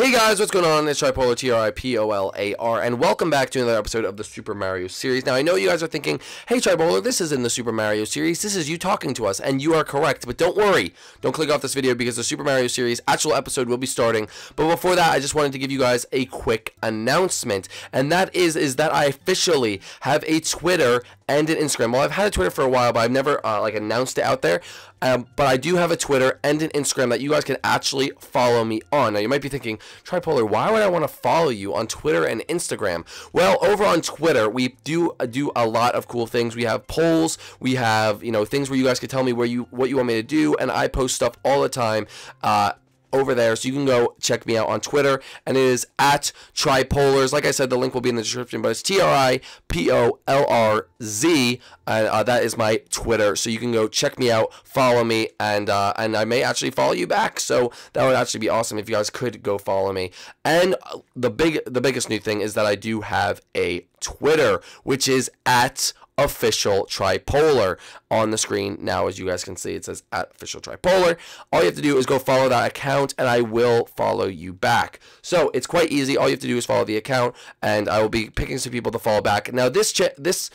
Hey guys, what's going on? It's Tripolar, T-R-I-P-O-L-A-R, and welcome back to another episode of the Super Mario series. Now, I know you guys are thinking, hey Tripolar, this is in the Super Mario series, this is you talking to us, and you are correct, but don't worry, don't click off this video because the Super Mario series actual episode will be starting, but before that, I just wanted to give you guys a quick announcement, and that is, is that I officially have a Twitter and an Instagram. Well, I've had a Twitter for a while, but I've never, uh, like, announced it out there, um, but I do have a Twitter and an Instagram that you guys can actually follow me on. Now, you might be thinking, Tripolar, why would I want to follow you on Twitter and Instagram? Well, over on Twitter, we do uh, do a lot of cool things. We have polls, we have, you know, things where you guys can tell me where you what you want me to do, and I post stuff all the time. Uh, over there. So you can go check me out on Twitter, and it is at Tripolarz. Like I said, the link will be in the description, but it's T R I P O L R Z. And uh, that is my Twitter. So you can go check me out, follow me, and uh, and I may actually follow you back. So that would actually be awesome if you guys could go follow me. And the big, the biggest new thing is that I do have a Twitter, which is at official tripolar on the screen. Now as you guys can see it says at official tripolar. All you have to do is go follow that account and i will follow you back. So it's quite easy. All you have to do is follow the account and i will be picking some people to follow back. Now this this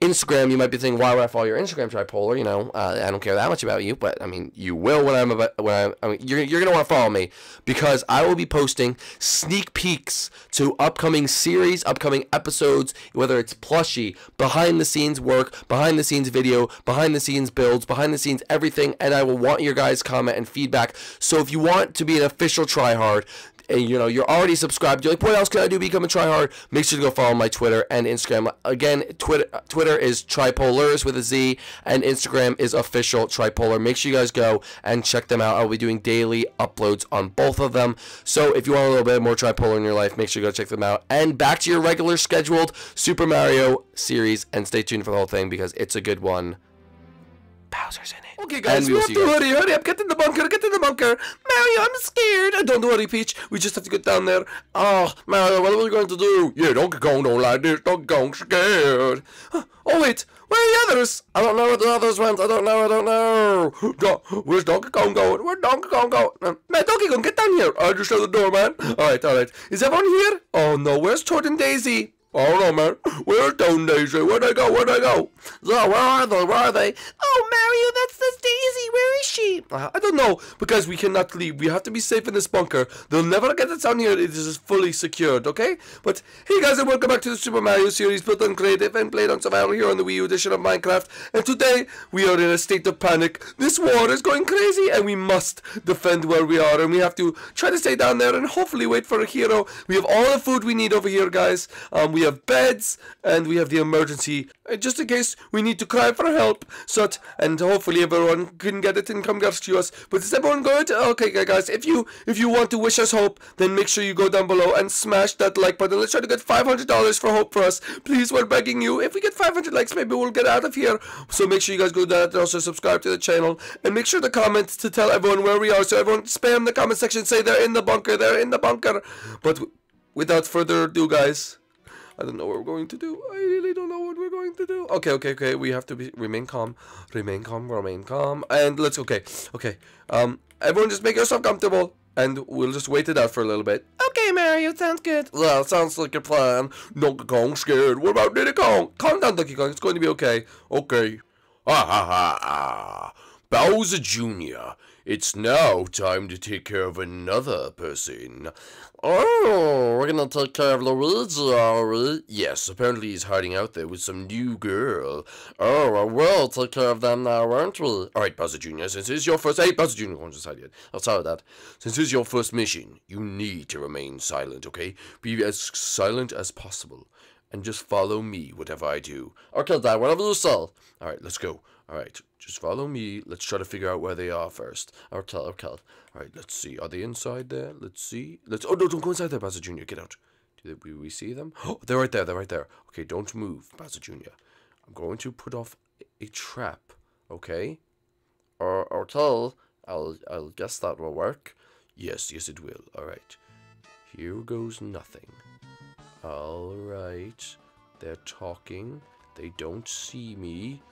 Instagram, you might be thinking, why would I follow your Instagram tripolar? You know, uh, I don't care that much about you, but I mean, you will when I'm about, when I'm, I mean, you're, you're gonna want to follow me because I will be posting sneak peeks to upcoming series, upcoming episodes, whether it's plushie, behind the scenes work, behind the scenes video, behind the scenes builds, behind the scenes everything, and I will want your guys' comment and feedback. So if you want to be an official tryhard, and you know you're already subscribed, you're like, what else can I do? Become a tryhard. Make sure to go follow my Twitter and Instagram. Again, Twitter Twitter is Tripolarz with a Z, and Instagram is official Tripolar. Make sure you guys go and check them out. I'll be doing daily uploads on both of them. So if you want a little bit more Tripolar in your life, make sure you go check them out. And back to your regular scheduled Super Mario series, and stay tuned for the whole thing because it's a good one. Bowser's in it. Okay, guys, we, we have to hurry, hurry up, get in the bunker, get in the bunker. Mario, I'm scared. Don't worry, Peach. We just have to get down there. Oh, Mario, what are we going to do? Yeah, Donkey Kong don't like this. Donkey Kong's scared. Oh, wait. Where are the others? I don't know where the others went. I don't know. I don't know. Do Where's Donkey Kong going? Where's Donkey Kong going? Uh, man, Donkey Kong, get down here. I just shut the door, man. All right, all right. Is everyone here? Oh, no. Where's Toad and Daisy? I don't know, man. Where's and Daisy? Where'd they go? Where'd they go? So, where are they? Where are they? Oh, Mario, that's this Daisy. Where is she? Uh, I don't know, because we cannot leave. We have to be safe in this bunker. They'll never get us down here. It is fully secured, okay? But, hey guys, and welcome back to the Super Mario series built on creative and played on survival here on the Wii U edition of Minecraft. And today, we are in a state of panic. This war is going crazy, and we must defend where we are. And we have to try to stay down there and hopefully wait for a hero. We have all the food we need over here, guys. Um, we have beds, and we have the emergency, uh, just in case we need to cry for help. So, and hopefully everyone can get it and come rescue us. But is everyone good? Okay, guys, if you if you want to wish us hope, then make sure you go down below and smash that like button. Let's try to get $500 for hope for us. Please, we're begging you. If we get 500 likes, maybe we'll get out of here. So make sure you guys go down and also subscribe to the channel. And make sure to comment to tell everyone where we are. So everyone spam the comment section, say they're in the bunker, they're in the bunker. But without further ado, guys, I don't know what we're going to do. I really don't know what we're going to do. Okay, okay, okay. We have to be remain calm, remain calm, remain calm, and let's. Okay, okay. Um, everyone, just make yourself comfortable, and we'll just wait it out for a little bit. Okay, Mario, sounds good. Well, sounds like a plan. Donkey Kong scared. What about Diddy Kong? Calm down, Donkey Kong. It's going to be okay. Okay. Ah ha ha ha. Bowser Jr. It's now time to take care of another person. Oh, we're gonna take care of Luigi, are we? Yes, apparently he's hiding out there with some new girl. Oh, well, we'll take care of them now, won't we? Alright, Bowser Jr., since this is your first- Hey, Bowser Jr., won't decide yet. Outside of that, since this is your first mission, you need to remain silent, okay? Be as silent as possible. And just follow me, whatever I do. Okay, Dad, whatever you say. Alright, let's go. Alright, just follow me. Let's try to figure out where they are first. Okay, okay. Alright, let's see. Are they inside there? Let's see. Let's. Oh, no, don't go inside there, Bowser Jr. Get out. Do we, we see them? Oh, they're right there. They're right there. Okay, don't move, Bowser Jr. I'm going to put off a trap, okay? Or, or tell. I'll, I'll guess that will work. Yes, yes, it will. Alright. Here goes nothing. Alright. They're talking. They don't see me.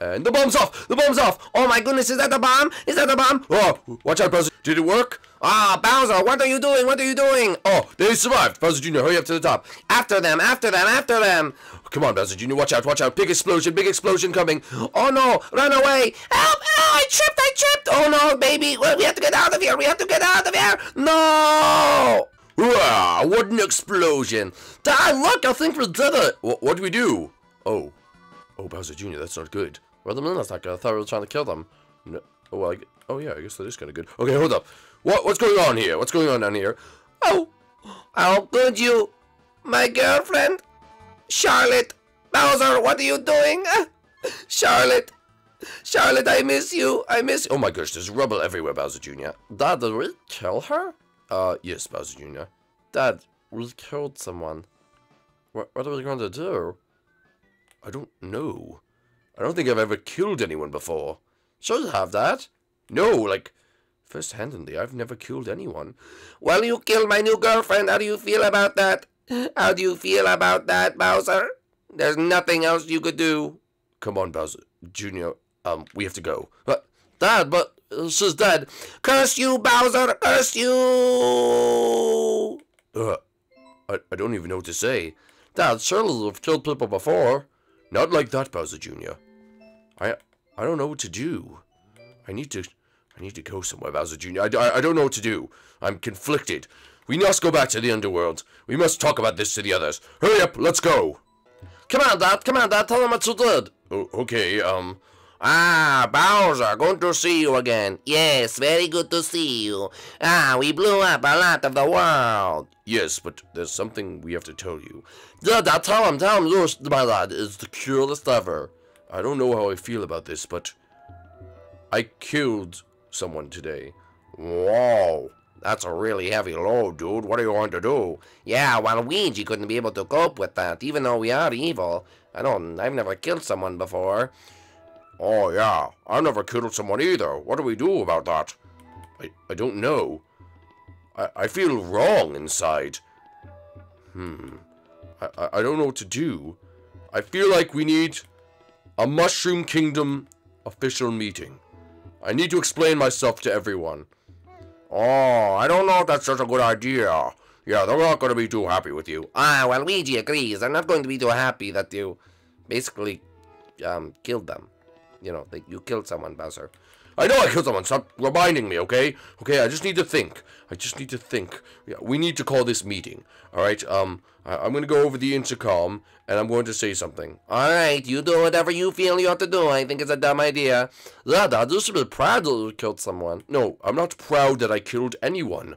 And the bomb's off! The bomb's off! Oh my goodness, is that the bomb? Is that the bomb? Oh, watch out, Bowser. Did it work? Ah, Bowser, what are you doing? What are you doing? Oh, they survived. Bowser Jr., hurry up to the top. After them, after them, after them. Come on, Bowser Jr., watch out, watch out. Big explosion, big explosion coming. Oh no, run away. Help! Oh, I tripped, I tripped. Oh no, baby. We have to get out of here. We have to get out of here. No! Wow, what an explosion. Dad, look, I think we did it. What do we do? Oh. Oh, Bowser Jr., that's not good. Well, the that's not good. I thought we were trying to kill them. No. Oh, well, I, oh yeah, I guess that is kind of good. Okay, hold up. What what's going on here? What's going on down here? Oh, how could you, my girlfriend, Charlotte Bowser? What are you doing, Charlotte? Charlotte, I miss you. I miss. You. Oh my gosh, there's rubble everywhere, Bowser Jr. Dad, did we kill her? Uh, yes, Bowser Jr. Dad, we killed someone. What, what are we going to do? I don't know. I don't think I've ever killed anyone before. You have that. No, like, first-handedly, I've never killed anyone. Well, you killed my new girlfriend. How do you feel about that? How do you feel about that, Bowser? There's nothing else you could do. Come on, Bowser. Junior, um, we have to go. But, Dad, but uh, she's dead. Curse you, Bowser! Curse you! Uh, I, I don't even know what to say. Dad, surely you've killed people before. Not like that, Bowser Jr. I I don't know what to do. I need to I need to go somewhere, Bowser Jr. I, I, I don't know what to do. I'm conflicted. We must go back to the underworld. We must talk about this to the others. Hurry up, let's go. Come on, Dad. Come on, Dad. Tell them what you did. Oh, okay, um... Ah, Bowser, good to see you again. Yes, very good to see you. Ah, we blew up a lot of the world. Yes, but there's something we have to tell you. Yeah, Dad, tell him, tell him yours, my lad, is the coolest ever. I don't know how I feel about this, but I killed someone today. Whoa, that's a really heavy load, dude. What are you going to do? Yeah, well, Luigi couldn't be able to cope with that, even though we are evil. I don't, I've never killed someone before. Oh, yeah. I never killed someone either. What do we do about that? I, I don't know. I, I feel wrong inside. Hmm. I, I, I don't know what to do. I feel like we need a Mushroom Kingdom official meeting. I need to explain myself to everyone. Oh, I don't know if that's such a good idea. Yeah, they're not going to be too happy with you. Ah, well, Luigi agrees. They're not going to be too happy that you basically um, killed them you know, that you killed someone, Bowser. I know I killed someone. Stop reminding me, okay? Okay, I just need to think. I just need to think. Yeah, we need to call this meeting. All right. Um, I, am gonna go over the intercom and I'm going to say something. All right, you do whatever you feel you have to do. I think it's a dumb idea. Yeah, Dad, you should be proud that you killed someone. No, I'm not proud that I killed anyone.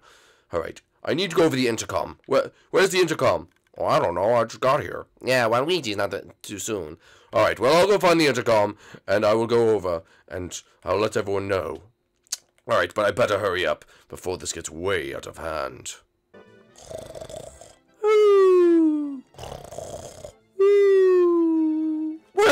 All right. I need to go over the intercom. Where, where's the intercom? Oh, I don't know. I just got here. Yeah, well, Luigi's not that too soon. Alright, well, I'll go find the intercom, and I will go over, and I'll let everyone know. Alright, but I better hurry up before this gets way out of hand. What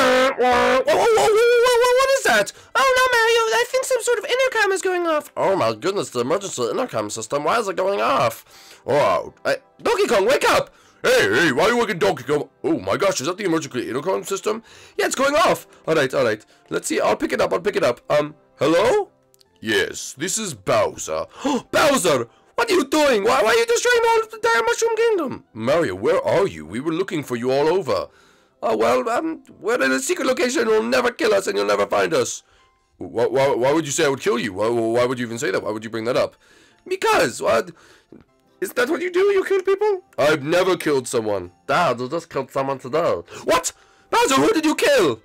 is that? Oh no, Mario! I think some sort of intercom is going off. Oh my goodness, the emergency intercom system. Why is it going off? Oh, Donkey Kong, wake up! Hey, hey, why are you working Donkey Kong? Oh my gosh, is that the emergency intercom system? Yeah, it's going off. Alright, alright. Let's see, I'll pick it up, I'll pick it up. Um, hello? Yes, this is Bowser. Bowser! What are you doing? Why, why are you destroying all of the entire Mushroom Kingdom? Mario, where are you? We were looking for you all over. Oh, well, um, we're in a secret location. You'll never kill us and you'll never find us. Why, why, why would you say I would kill you? Why, why would you even say that? Why would you bring that up? Because, what? Is that what you do? You kill people? I've never killed someone. Dad, you just killed someone today. What? Bowser, who did you kill?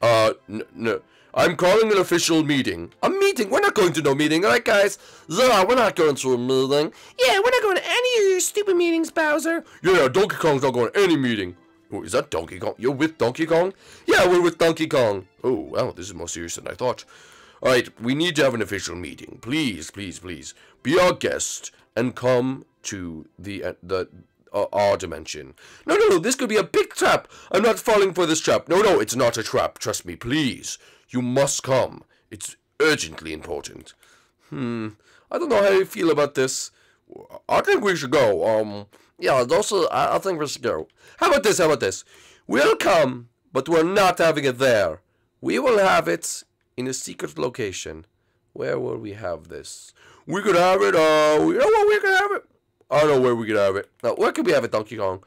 Uh, no. I'm calling an official meeting. A meeting? We're not going to no meeting, alright guys? Yeah, we're not going to a meeting. Yeah, we're not going to any of your stupid meetings, Bowser. Yeah, Donkey Kong's not going to any meeting. Oh, is that Donkey Kong? You're with Donkey Kong? Yeah, we're with Donkey Kong. Oh, well, this is more serious than I thought. Alright, we need to have an official meeting. Please, please, please. Be our guest and come to the uh, the uh, our dimension. No, no, no, this could be a big trap. I'm not falling for this trap. No, no, it's not a trap. Trust me, please. You must come. It's urgently important. Hmm, I don't know how you feel about this. I think we should go. Um, yeah, also, I, I think we should go. How about this? How about this? We'll come, but we're not having it there. We will have it in a secret location. Where will we have this? We could have it, uh, you know where we could have it? I don't know where we could have it. Now, where could we have it, Donkey Kong?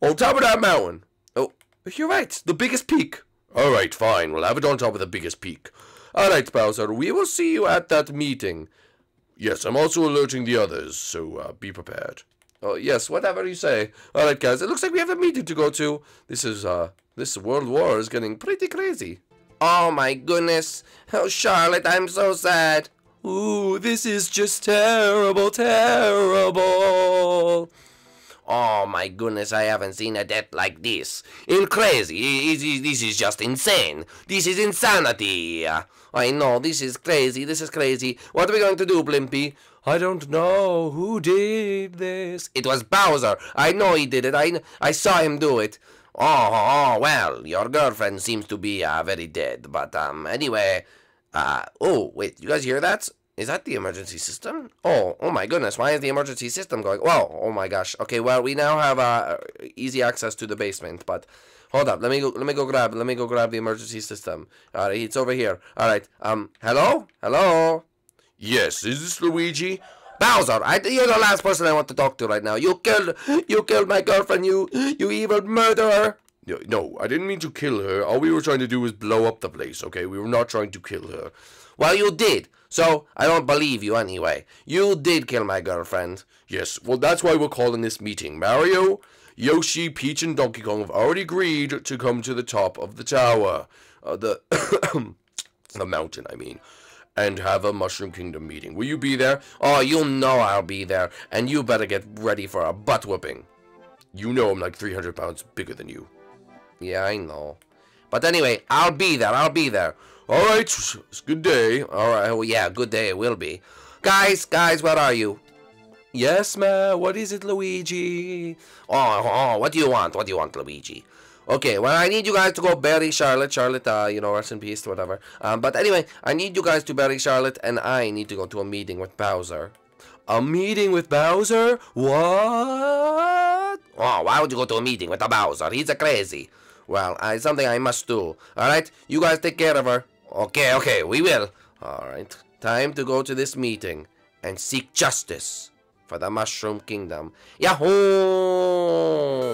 On top of that mountain. Oh, you're right, the biggest peak. Alright, fine, we'll have it on top of the biggest peak. Alright, Bowser, we will see you at that meeting. Yes, I'm also alerting the others, so uh, be prepared. Oh, yes, whatever you say. Alright, guys, it looks like we have a meeting to go to. This is, uh, this world war is getting pretty crazy. Oh my goodness. Oh, Charlotte, I'm so sad. Ooh, this is just terrible, terrible. Oh my goodness, I haven't seen a death like this. In crazy. This is just insane. This is insanity. I know, this is crazy, this is crazy. What are we going to do, Blimpy? I don't know who did this. It was Bowser. I know he did it. I, I saw him do it. Oh, oh, well, your girlfriend seems to be uh, very dead. But um, anyway, uh, oh, wait, you guys hear that? Is that the emergency system? Oh, oh my goodness, why is the emergency system going? Whoa, oh my gosh. Okay, well, we now have uh, easy access to the basement, but hold up, let me go, let me go grab, let me go grab the emergency system. All right, it's over here. All right, um, hello? Hello? Yes, is this Luigi? Bowser, I, you're the last person I want to talk to right now. You killed, you killed my girlfriend, you, you evil murderer. No, I didn't mean to kill her. All we were trying to do was blow up the place, okay? We were not trying to kill her. Well, you did. So, I don't believe you anyway. You did kill my girlfriend. Yes, well, that's why we're calling this meeting. Mario, Yoshi, Peach, and Donkey Kong have already agreed to come to the top of the tower. Uh, the, the mountain, I mean. And have a Mushroom Kingdom meeting. Will you be there? Oh, you'll know I'll be there. And you better get ready for a butt whooping. You know I'm like 300 pounds bigger than you. Yeah, I know. But anyway, I'll be there. I'll be there. All right, it's good day. All right, well, yeah, good day it will be. Guys, guys, where are you? Yes, ma. What is it, Luigi? Oh, oh, what do you want? What do you want, Luigi? Okay, well, I need you guys to go bury Charlotte. Charlotte, uh, you know, rest in peace, whatever. Um, but anyway, I need you guys to bury Charlotte, and I need to go to a meeting with Bowser. A meeting with Bowser? What? Oh, why would you go to a meeting with a Bowser? He's a crazy. Well, it's something I must do. Alright? You guys take care of her. Okay, okay, we will. Alright, time to go to this meeting and seek justice for the Mushroom Kingdom. Yahoo!